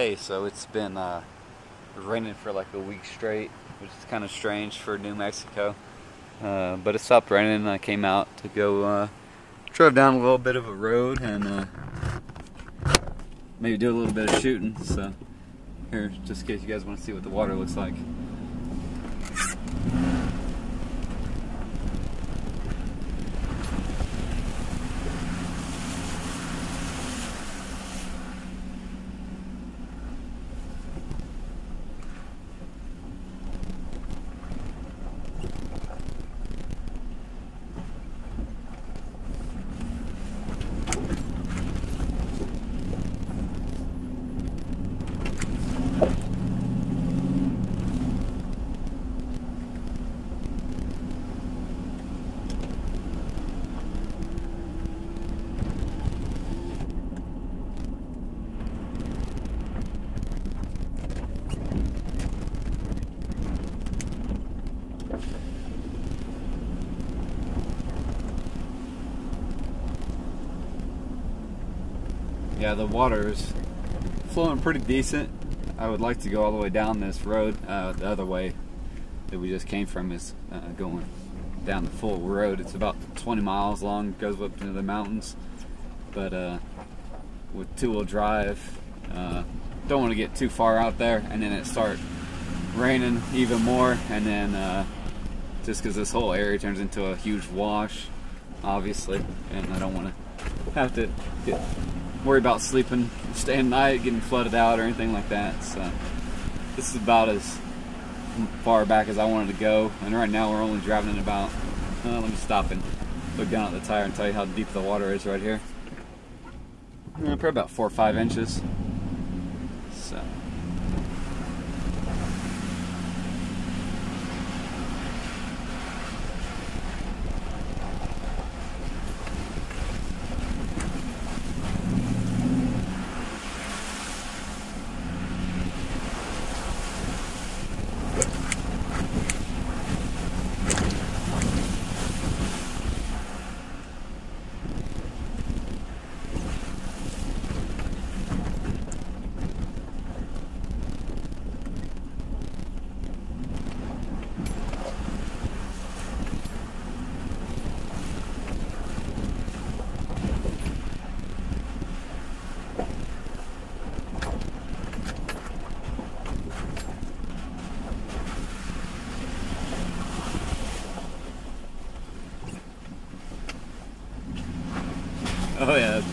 So it's been uh, raining for like a week straight, which is kind of strange for New Mexico. Uh, but it stopped raining and I came out to go uh, down a little bit of a road and uh, maybe do a little bit of shooting. So here, just in case you guys want to see what the water looks like. Yeah, the water is flowing pretty decent. I would like to go all the way down this road. Uh, the other way that we just came from is uh, going down the full road. It's about 20 miles long, goes up into the mountains. But uh, with two-wheel drive, uh, don't want to get too far out there, and then it start raining even more, and then uh, just because this whole area turns into a huge wash, obviously, and I don't want to have to get worry about sleeping, staying night, getting flooded out or anything like that. So this is about as far back as I wanted to go. And right now we're only driving in about, uh, let me stop and look down at the tire and tell you how deep the water is right here. Uh, probably about four or five inches. So.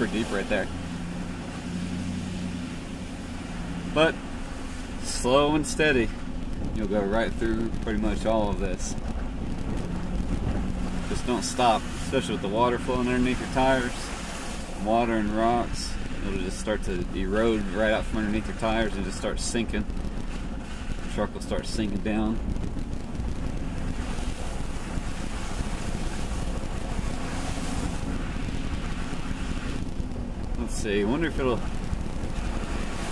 Pretty deep right there. But slow and steady, you'll go right through pretty much all of this. Just don't stop, especially with the water flowing underneath your tires, water and rocks. It'll just start to erode right out from underneath your tires and just start sinking. The truck will start sinking down. See, wonder if it'll.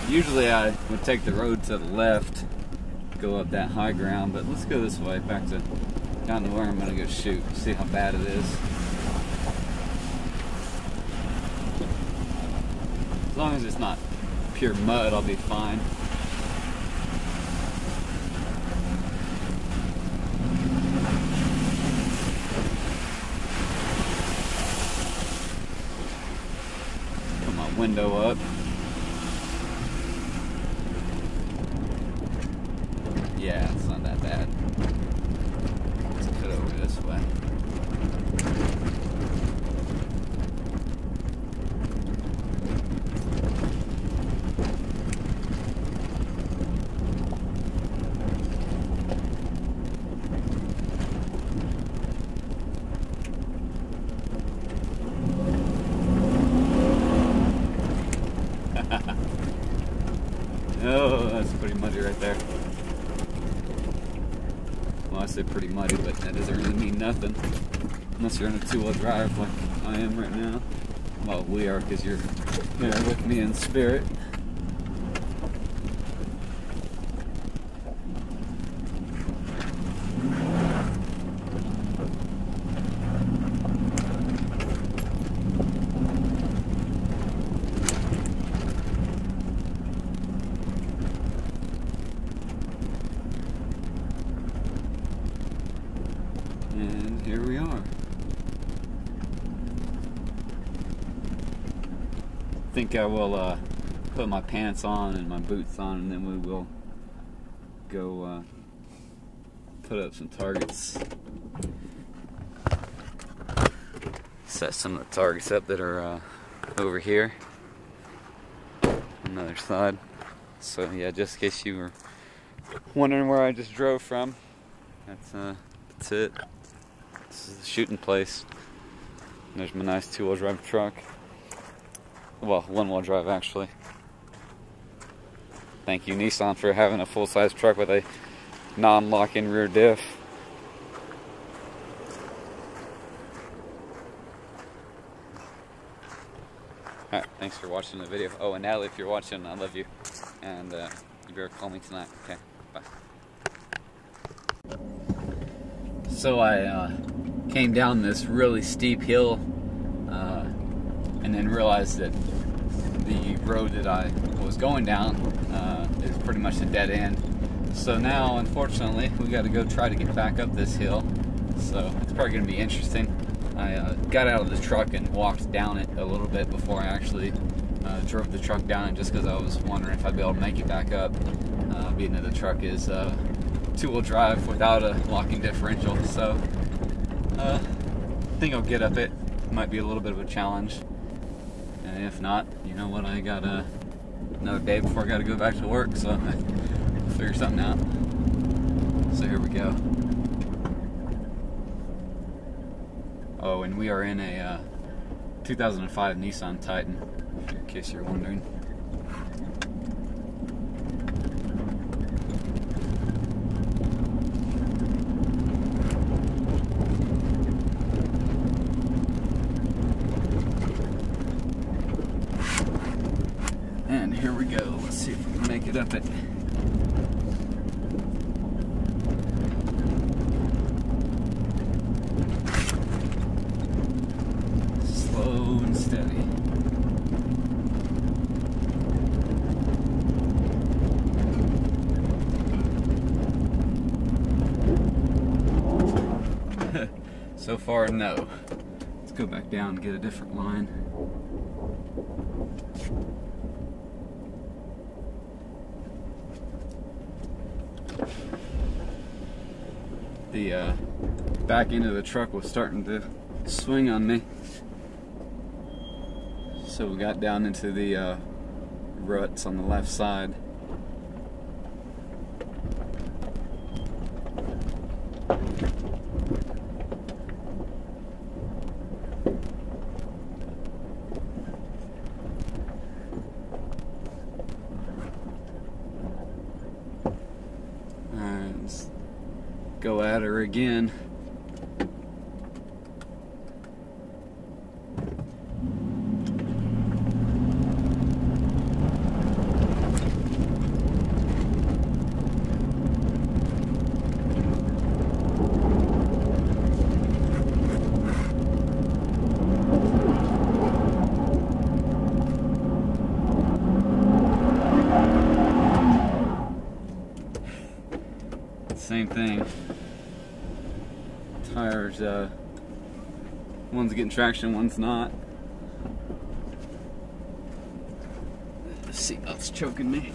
Usually I would take the road to the left, go up that high ground, but let's go this way, back to down to where I'm gonna go shoot, see how bad it is. As long as it's not pure mud, I'll be fine. Put my window up. Yeah, it's not that bad. Let's cut over this way. Oh, that's pretty muddy right there. Well, I say pretty muddy, but that doesn't really mean nothing. Unless you're in a two-wheel drive like I am right now. Well, we are because you're there with me in spirit. Think I will uh, put my pants on and my boots on, and then we will go uh, put up some targets. Set some of the targets up that are uh, over here on the other side. So yeah, just in case you were wondering where I just drove from, that's uh, that's it. This is the shooting place. There's my nice two-wheel drive truck. Well, one-wheel drive actually. Thank you Nissan for having a full-size truck with a non-locking rear diff. Alright, thanks for watching the video. Oh, and Natalie, if you're watching, I love you. And uh, you better call me tonight. Okay, bye. So I uh, came down this really steep hill and then realized that the road that I was going down uh, is pretty much a dead end. So now, unfortunately, we got to go try to get back up this hill. So it's probably going to be interesting. I uh, got out of the truck and walked down it a little bit before I actually uh, drove the truck down it just because I was wondering if I'd be able to make it back up, uh, being that the truck is uh, two-wheel drive without a locking differential. So uh, I think I'll get up it. Might be a little bit of a challenge. If not, you know what, I got uh, another day before I got to go back to work, so I'll figure something out. So here we go. Oh, and we are in a uh, 2005 Nissan Titan, in case you're wondering. And here we go. Let's see if we can make it up it. Slow and steady. so far, no. Let's go back down and get a different line. The uh, back end of the truck was starting to swing on me. So we got down into the uh, ruts on the left side. Alright, let's go at her again. Tires, uh, one's getting traction, one's not. The seatbelt's choking me.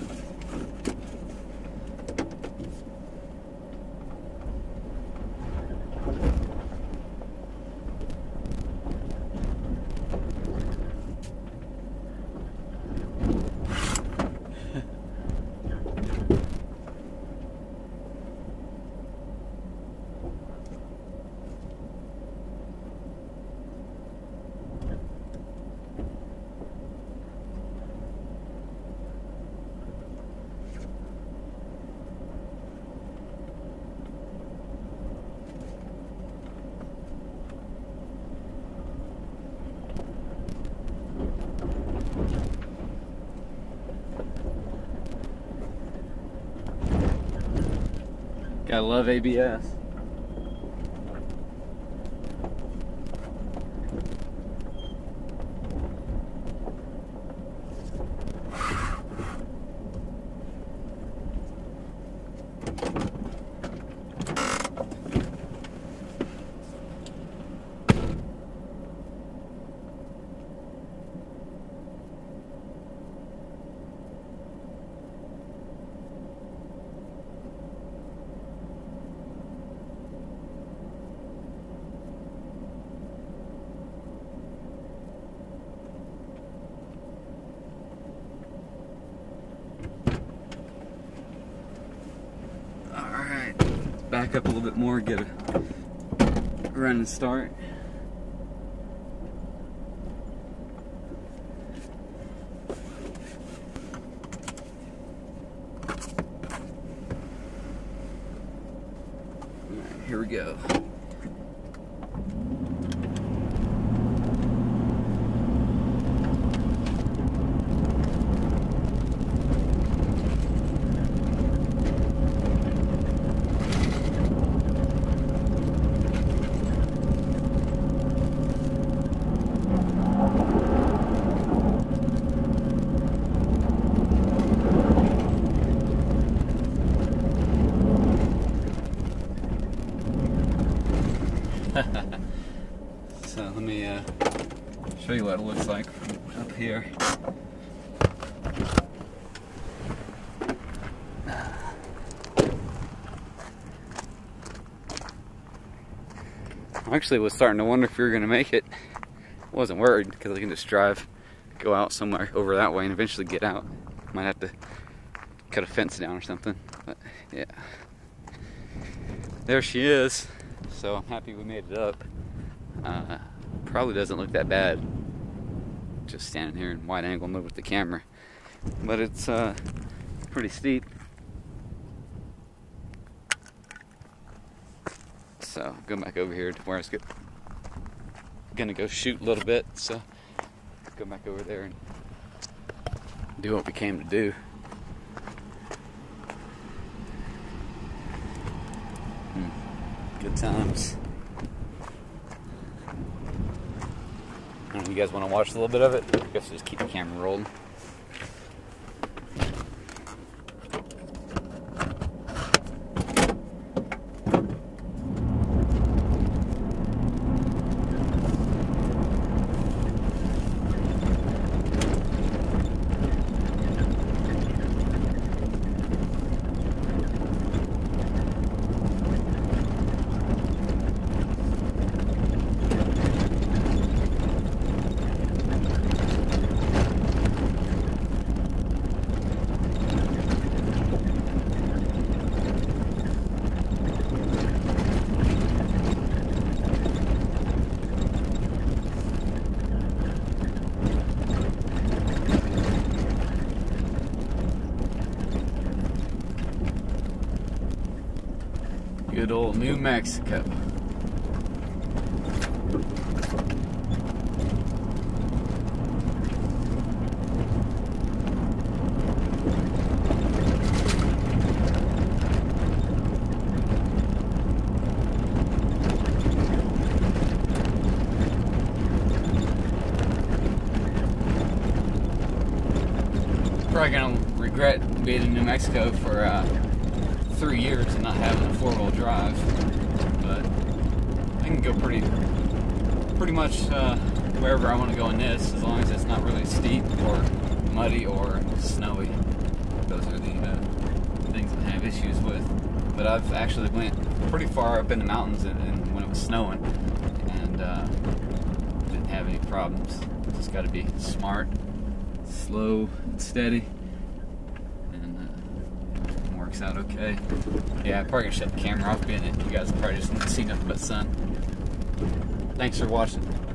Love ABS. Back up a little bit more, get a running start. here we go. so let me uh, show you what it looks like up here. I actually was starting to wonder if you were going to make it. I wasn't worried because I can just drive, go out somewhere over that way and eventually get out. Might have to cut a fence down or something, but yeah. There she is so I'm happy we made it up. Uh, probably doesn't look that bad, just standing here in wide angle mode with the camera, but it's uh, pretty steep. So go back over here to where I was gonna go shoot a little bit. So go back over there and do what we came to do. Good times. You guys want to watch a little bit of it? I guess just keep the camera rolling. Good old New Mexico. Probably gonna regret being in New Mexico for uh, three years and not having a four-wheel drive, but I can go pretty, pretty much uh, wherever I want to go in this, as long as it's not really steep or muddy or snowy. Those are the uh, things I have issues with. But I've actually went pretty far up in the mountains and, and when it was snowing, and uh, didn't have any problems. Just got to be smart, slow, and steady out okay. Yeah, I'm probably gonna shut the camera off being it. You guys probably just see nothing but sun. Thanks for watching.